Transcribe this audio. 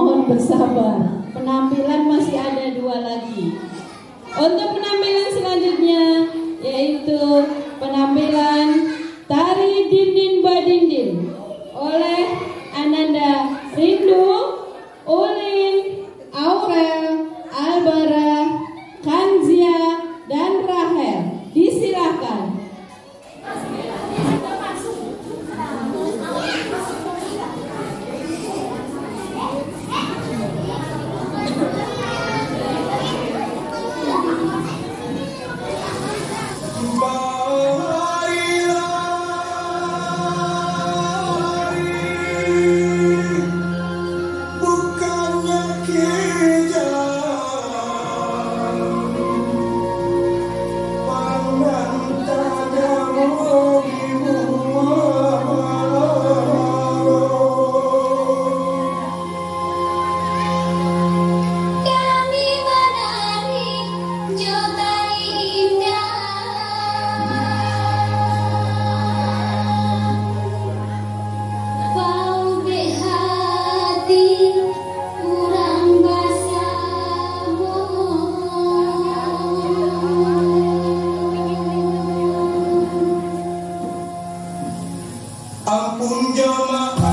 Mohon bersabar. Penampilan masih ada dua lagi. Untuk penampilan selanjutnya yaitu penampilan tari dinding badindin oleh Ananda Ang punyo ma